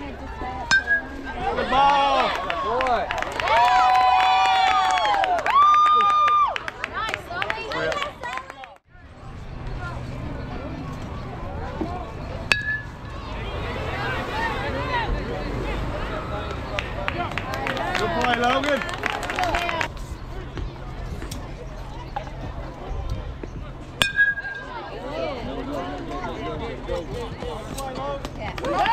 Good ball. Yeah.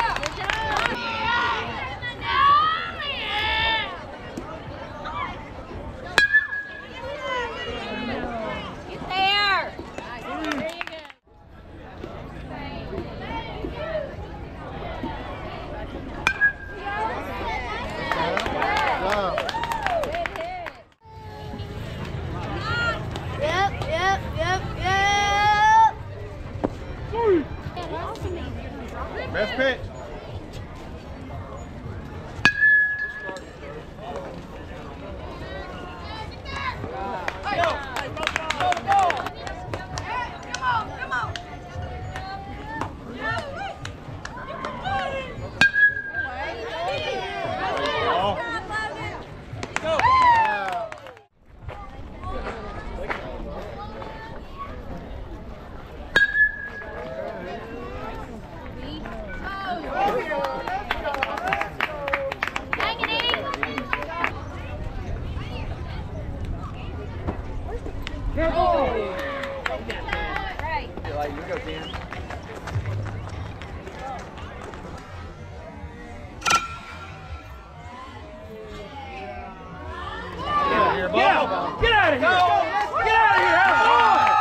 Best pitch. You go, Dan. Here. Get out! Get out of here! Get out of here! Come on!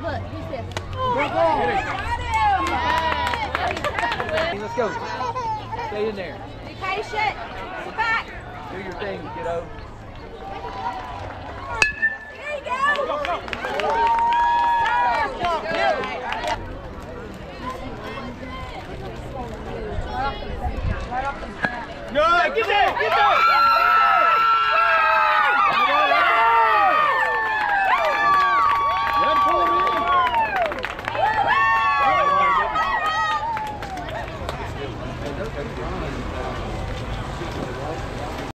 Look, who's this? Let's go. Stay in there. Be patient. Sit back. Do your thing, kiddo.